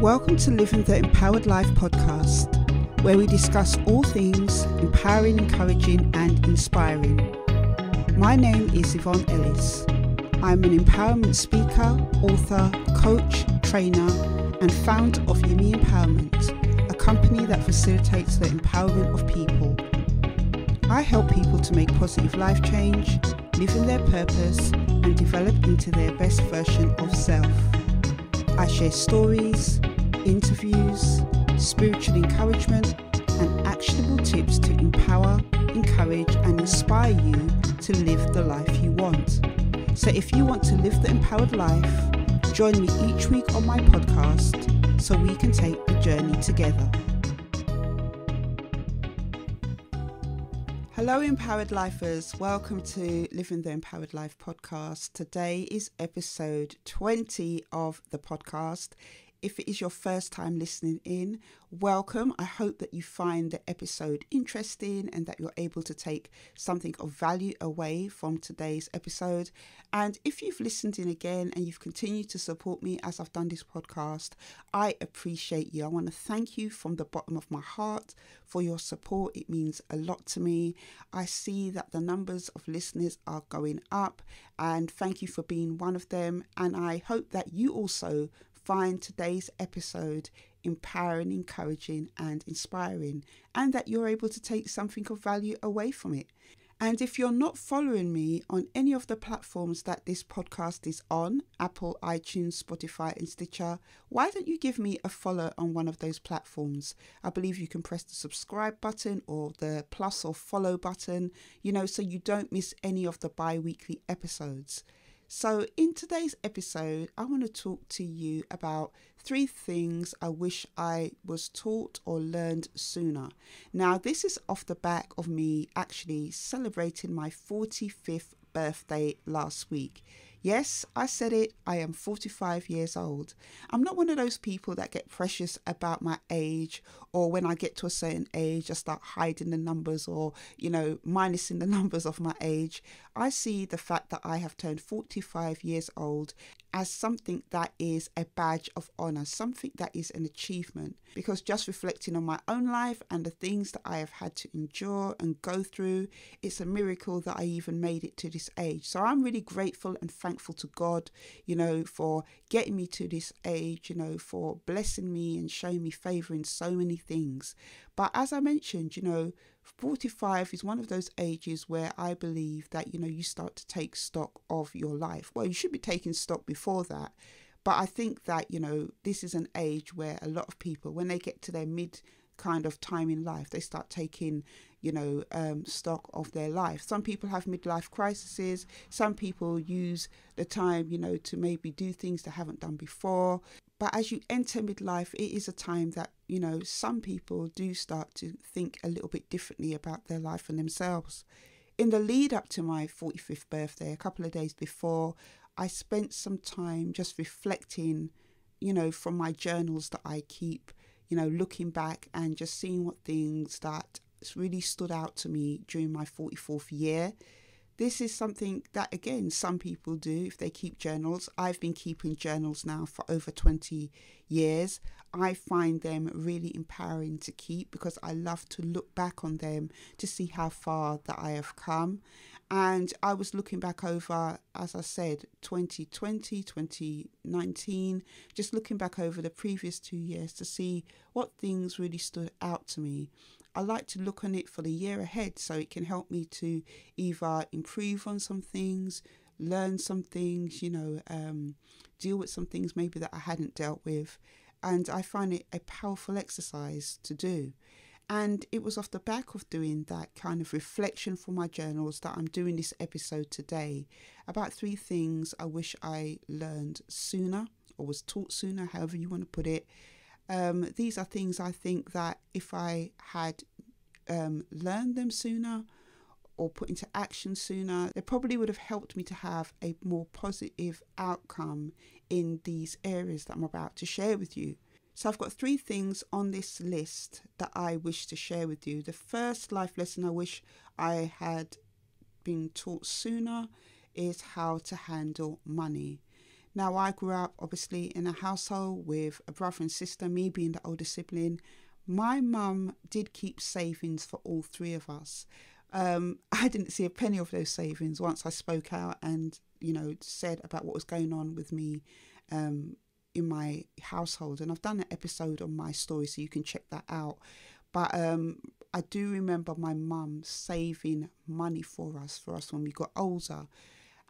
Welcome to Living the Empowered Life podcast, where we discuss all things empowering, encouraging, and inspiring. My name is Yvonne Ellis. I'm an empowerment speaker, author, coach, trainer, and founder of Yeme Empowerment, a company that facilitates the empowerment of people. I help people to make positive life change, live in their purpose, and develop into their best version of self. I share stories, interviews, spiritual encouragement, and actionable tips to empower, encourage, and inspire you to live the life you want. So, if you want to live the empowered life, join me each week on my podcast so we can take the journey together. Hello, Empowered Lifers. Welcome to Living the Empowered Life podcast. Today is episode 20 of the podcast. If it is your first time listening in, welcome. I hope that you find the episode interesting and that you're able to take something of value away from today's episode. And if you've listened in again and you've continued to support me as I've done this podcast, I appreciate you. I want to thank you from the bottom of my heart for your support. It means a lot to me. I see that the numbers of listeners are going up, and thank you for being one of them. And I hope that you also find today's episode empowering, encouraging, and inspiring, and that you're able to take something of value away from it. And if you're not following me on any of the platforms that this podcast is on Apple, iTunes, Spotify, and Stitcher why don't you give me a follow on one of those platforms? I believe you can press the subscribe button or the plus or follow button, you know, so you don't miss any of the bi weekly episodes. So, in today's episode, I want to talk to you about three things I wish I was taught or learned sooner. Now, this is off the back of me actually celebrating my 45th birthday last week. Yes, I said it, I am 45 years old. I'm not one of those people that get precious about my age or when I get to a certain age, I start hiding the numbers or, you know, minusing the numbers of my age. I see the fact that I have turned 45 years old as something that is a badge of honor, something that is an achievement. Because just reflecting on my own life and the things that I have had to endure and go through, it's a miracle that I even made it to this age. So I'm really grateful and thankful to God, you know, for getting me to this age, you know, for blessing me and showing me favor in so many things. But as I mentioned, you know, 45 is one of those ages where I believe that, you know, you start to take stock of your life. Well, you should be taking stock before that. But I think that, you know, this is an age where a lot of people, when they get to their mid kind of time in life, they start taking, you know, um, stock of their life. Some people have midlife crises. Some people use the time, you know, to maybe do things they haven't done before. But as you enter midlife, it is a time that, you know, some people do start to think a little bit differently about their life and themselves. In the lead up to my 45th birthday, a couple of days before, I spent some time just reflecting, you know, from my journals that I keep, you know, looking back and just seeing what things that really stood out to me during my 44th year this is something that, again, some people do if they keep journals. I've been keeping journals now for over 20 years. I find them really empowering to keep because I love to look back on them to see how far that I have come. And I was looking back over, as I said, 2020, 2019, just looking back over the previous two years to see what things really stood out to me. I like to look on it for the year ahead so it can help me to either improve on some things, learn some things, you know, um, deal with some things maybe that I hadn't dealt with. And I find it a powerful exercise to do. And it was off the back of doing that kind of reflection for my journals that I'm doing this episode today about three things I wish I learned sooner or was taught sooner, however you want to put it, um, these are things I think that if I had um, learned them sooner or put into action sooner, they probably would have helped me to have a more positive outcome in these areas that I'm about to share with you. So, I've got three things on this list that I wish to share with you. The first life lesson I wish I had been taught sooner is how to handle money. Now, I grew up obviously in a household with a brother and sister, me being the older sibling. My mum did keep savings for all three of us. Um, I didn't see a penny of those savings once I spoke out and, you know, said about what was going on with me um, in my household. And I've done an episode on my story, so you can check that out. But um, I do remember my mum saving money for us, for us when we got older.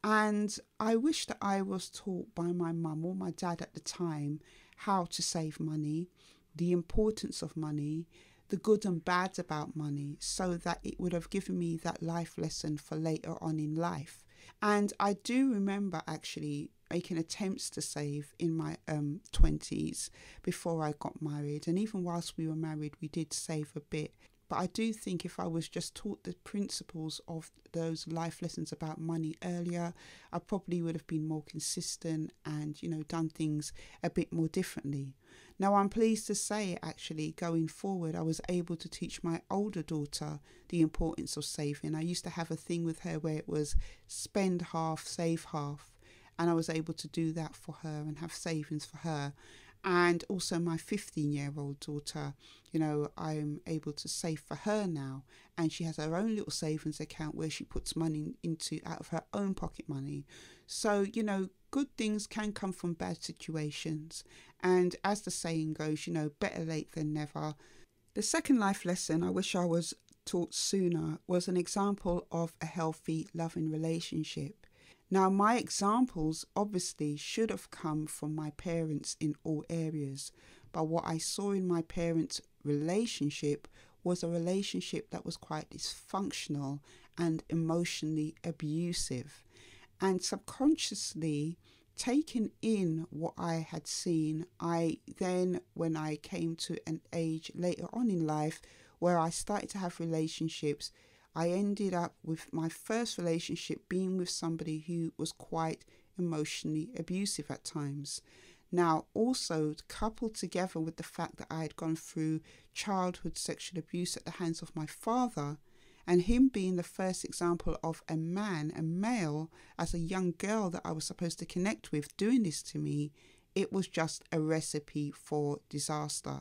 And I wish that I was taught by my mum or my dad at the time how to save money, the importance of money, the good and bad about money, so that it would have given me that life lesson for later on in life. And I do remember actually making attempts to save in my um, 20s before I got married. And even whilst we were married, we did save a bit. But I do think if I was just taught the principles of those life lessons about money earlier, I probably would have been more consistent and, you know, done things a bit more differently. Now, I'm pleased to say, actually, going forward, I was able to teach my older daughter the importance of saving. I used to have a thing with her where it was spend half, save half. And I was able to do that for her and have savings for her and also my 15 year old daughter you know i'm able to save for her now. And she has her own little savings account where she puts money into out of her own pocket money. So you know good things can come from bad situations. And as the saying goes you know better late than never. The second life lesson i wish i was taught sooner was an example of a healthy loving relationship now, my examples obviously should have come from my parents in all areas, but what I saw in my parents' relationship was a relationship that was quite dysfunctional and emotionally abusive. And subconsciously, taking in what I had seen, I then, when I came to an age later on in life where I started to have relationships I ended up with my first relationship being with somebody who was quite emotionally abusive at times. Now, also coupled together with the fact that I had gone through childhood sexual abuse at the hands of my father, and him being the first example of a man, a male, as a young girl that I was supposed to connect with doing this to me, it was just a recipe for disaster.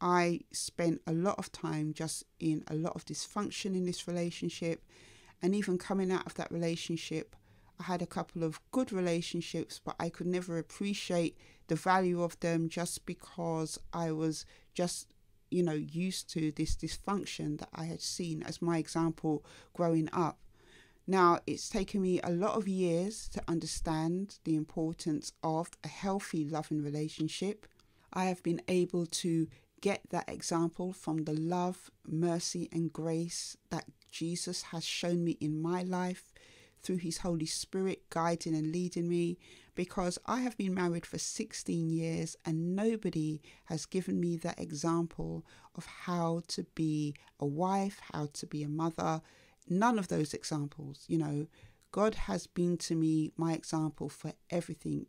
I spent a lot of time just in a lot of dysfunction in this relationship. And even coming out of that relationship, I had a couple of good relationships, but I could never appreciate the value of them just because I was just, you know, used to this dysfunction that I had seen as my example growing up. Now, it's taken me a lot of years to understand the importance of a healthy, loving relationship. I have been able to get that example from the love, mercy, and grace that Jesus has shown me in my life through His Holy Spirit guiding and leading me because I have been married for 16 years and nobody has given me that example of how to be a wife, how to be a mother. None of those examples, you know. God has been to me my example for everything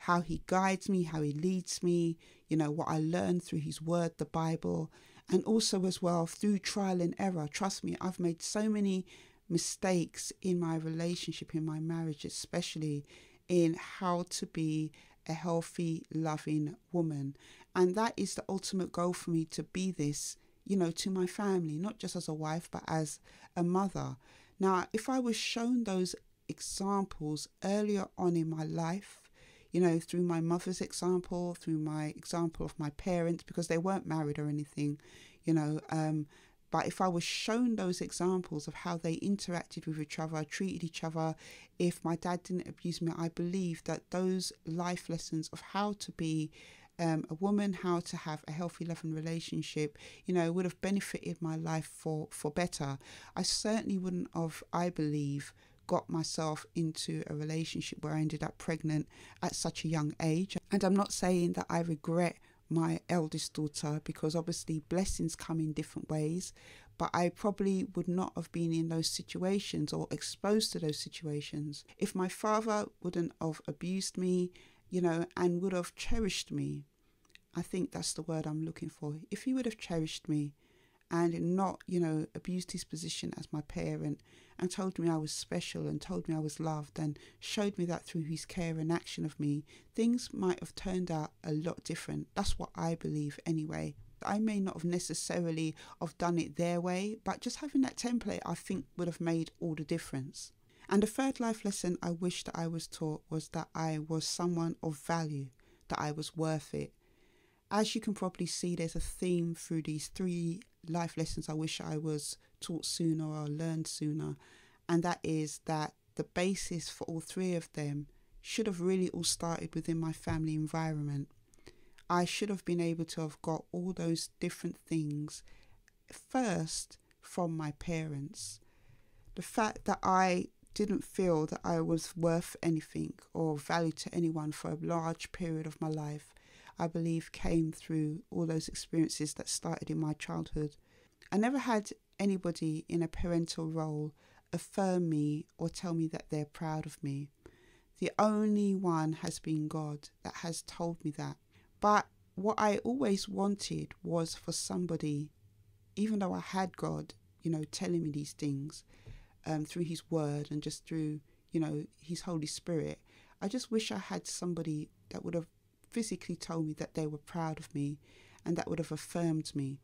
how he guides me, how he leads me, you know, what I learned through his word, the Bible, and also as well through trial and error. Trust me, I've made so many mistakes in my relationship, in my marriage, especially in how to be a healthy, loving woman. And that is the ultimate goal for me to be this, you know, to my family, not just as a wife, but as a mother. Now, if I was shown those examples earlier on in my life, you know, through my mother's example, through my example of my parents, because they weren't married or anything, you know. Um, but if I was shown those examples of how they interacted with each other, treated each other, if my dad didn't abuse me, I believe that those life lessons of how to be um, a woman, how to have a healthy, loving relationship, you know, would have benefited my life for, for better. I certainly wouldn't have, I believe, got myself into a relationship where I ended up pregnant at such a young age. And I'm not saying that I regret my eldest daughter because obviously blessings come in different ways, but I probably would not have been in those situations or exposed to those situations if my father wouldn't have abused me, you know, and would have cherished me. I think that's the word I'm looking for. If he would have cherished me and not, you know, abused his position as my parent and told me I was special and told me I was loved and showed me that through his care and action of me, things might have turned out a lot different. That's what I believe anyway. I may not have necessarily have done it their way, but just having that template I think would have made all the difference. And the third life lesson I wish that I was taught was that I was someone of value, that I was worth it. As you can probably see, there's a theme through these three life lessons I wish I was taught sooner or learned sooner. And that is that the basis for all three of them should have really all started within my family environment. I should have been able to have got all those different things first from my parents. The fact that I didn't feel that I was worth anything or value to anyone for a large period of my life I believe came through all those experiences that started in my childhood. I never had anybody in a parental role affirm me or tell me that they're proud of me. The only one has been God that has told me that. But what I always wanted was for somebody, even though I had God, you know, telling me these things um, through His Word and just through, you know, His Holy Spirit, I just wish I had somebody that would have physically told me that they were proud of me and that would have affirmed me,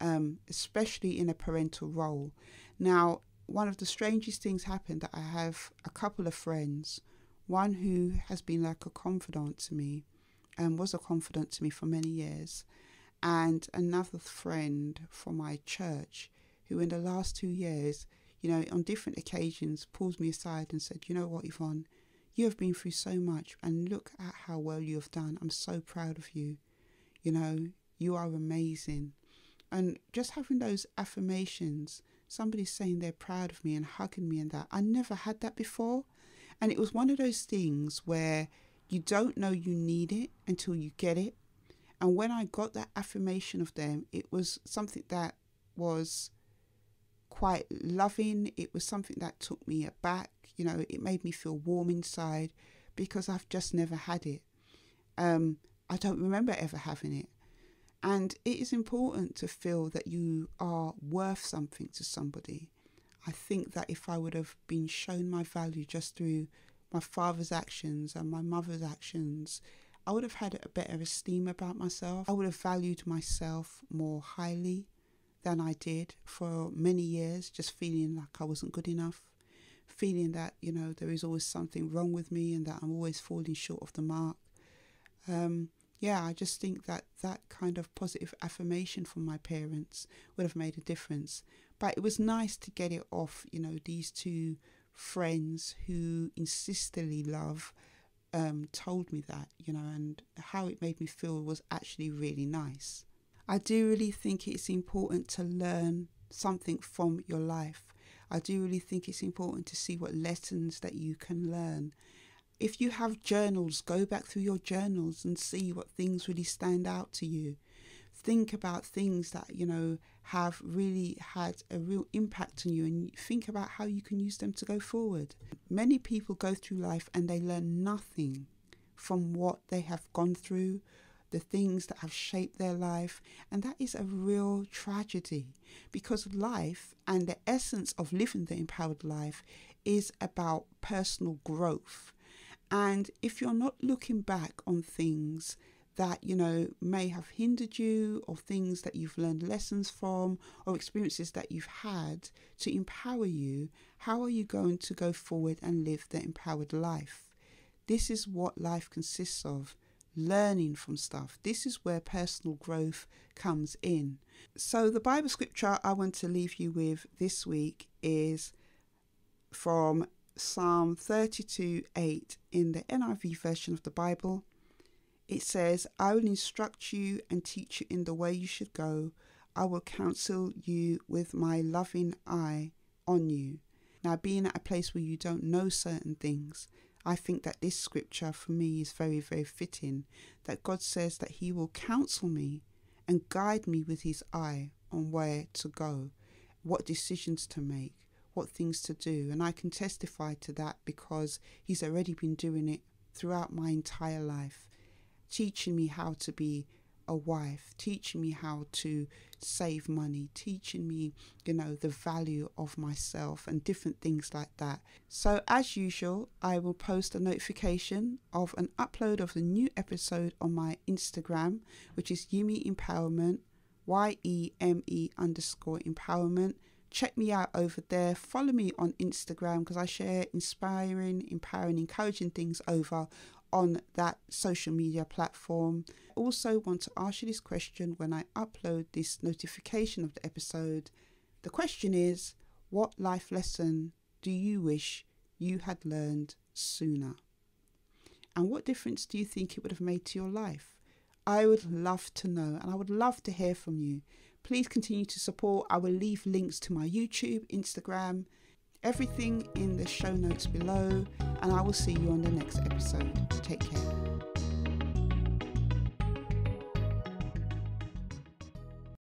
um, especially in a parental role. Now, one of the strangest things happened that I have a couple of friends, one who has been like a confidant to me and was a confidant to me for many years, and another friend from my church who, in the last two years, you know, on different occasions, pulls me aside and said, You know what, Yvonne, you have been through so much, and look at how well you have done. I'm so proud of you. You know, you are amazing. And just having those affirmations, somebody saying they're proud of me and hugging me and that, I never had that before. And it was one of those things where you don't know you need it until you get it. And when I got that affirmation of them, it was something that was quite loving. It was something that took me aback. You know, it made me feel warm inside because I've just never had it. Um, I don't remember ever having it. And it is important to feel that you are worth something to somebody. I think that if I would have been shown my value just through my father's actions and my mother's actions, I would have had a better esteem about myself. I would have valued myself more highly than I did for many years, just feeling like I wasn't good enough, feeling that, you know, there is always something wrong with me and that I'm always falling short of the mark. Um, yeah, I just think that that kind of positive affirmation from my parents would have made a difference. But it was nice to get it off, you know, these two friends who insistently love um, told me that, you know, and how it made me feel was actually really nice. I do really think it's important to learn something from your life. I do really think it's important to see what lessons that you can learn. If you have journals, go back through your journals and see what things really stand out to you. Think about things that, you know, have really had a real impact on you and think about how you can use them to go forward. Many people go through life and they learn nothing from what they have gone through the things that have shaped their life. And that is a real tragedy because life and the essence of living the empowered life is about personal growth. And if you're not looking back on things that you know may have hindered you or things that you've learned lessons from or experiences that you've had to empower you how are you going to go forward and live the empowered life this is what life consists of learning from stuff. This is where personal growth comes in. So, the Bible scripture I want to leave you with this week is from Psalm 32 8 in the NIV version of the Bible. It says, I will instruct you and teach you in the way you should go. I will counsel you with my loving eye on you. Now, being at a place where you don't know certain things, I think that this scripture for me is very, very fitting. That God says that He will counsel me and guide me with His eye on where to go, what decisions to make, what things to do. And I can testify to that because He's already been doing it throughout my entire life, teaching me how to be a wife, teaching me how to save money, teaching me, you know, the value of myself and different things like that. So, as usual, I will post a notification of an upload of the new episode on my Instagram, which is Yeme Empowerment, Y E M E underscore empowerment. Check me out over there. Follow me on Instagram because I share inspiring, empowering, encouraging things over on that social media platform. I also, want to ask you this question when I upload this notification of the episode. The question is What life lesson do you wish you had learned sooner? And what difference do you think it would have made to your life? I would love to know and I would love to hear from you. Please continue to support. I will leave links to my YouTube, Instagram, everything in the show notes below, and I will see you on the next episode. Take care.